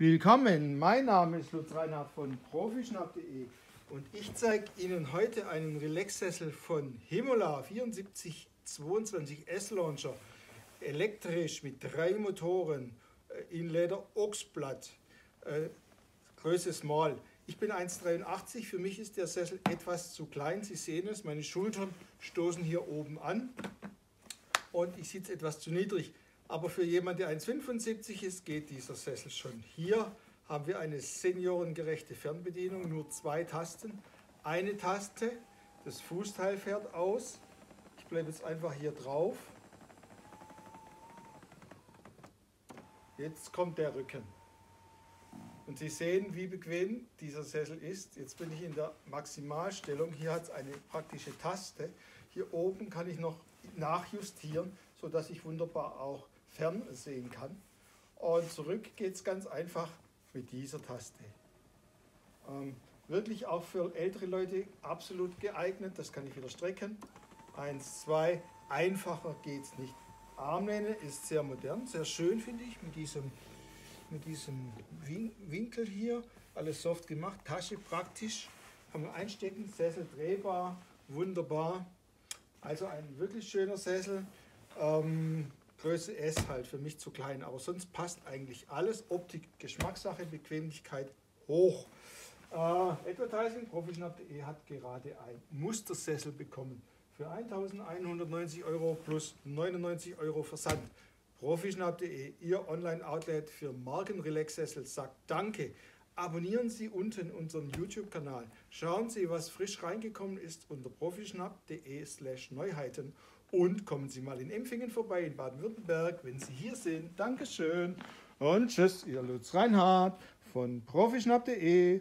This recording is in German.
Willkommen, mein Name ist Lutz Reinhardt von profischnapp.de und ich zeige Ihnen heute einen Relax-Sessel von Himola 7422 S-Launcher, elektrisch mit drei Motoren, äh, in Leder Ochsblatt, äh, Größe Small. Ich bin 1,83, für mich ist der Sessel etwas zu klein, Sie sehen es, meine Schultern stoßen hier oben an und ich sitze etwas zu niedrig. Aber für jemanden, der 1,75 ist, geht dieser Sessel schon. Hier haben wir eine seniorengerechte Fernbedienung, nur zwei Tasten. Eine Taste, das Fußteil fährt aus. Ich bleibe jetzt einfach hier drauf. Jetzt kommt der Rücken. Und Sie sehen, wie bequem dieser Sessel ist. Jetzt bin ich in der Maximalstellung. Hier hat es eine praktische Taste. Hier oben kann ich noch nachjustieren, sodass ich wunderbar auch fern sehen kann. Und zurück geht es ganz einfach mit dieser Taste. Ähm, wirklich auch für ältere Leute absolut geeignet. Das kann ich wieder strecken. Eins, zwei. Einfacher geht es nicht. Armlehne ist sehr modern, sehr schön finde ich, mit diesem, mit diesem Winkel hier. Alles soft gemacht, Tasche praktisch. Kann man einstecken, Sessel drehbar, wunderbar. Also ein wirklich schöner Sessel. Ähm, Größe S halt für mich zu klein, aber sonst passt eigentlich alles. Optik, Geschmackssache, Bequemlichkeit hoch. Äh, Advertising, profischnapp.de hat gerade ein Mustersessel bekommen für 1190 Euro plus 99 Euro Versand. Profischnapp.de, Ihr Online-Outlet für Markenrelax-Sessel, sagt Danke. Abonnieren Sie unten unseren YouTube-Kanal. Schauen Sie, was frisch reingekommen ist unter profischnapp.de slash Neuheiten und kommen Sie mal in Empfingen vorbei in Baden-Württemberg, wenn Sie hier sind. Dankeschön und tschüss, Ihr Lutz Reinhardt von profischnapp.de.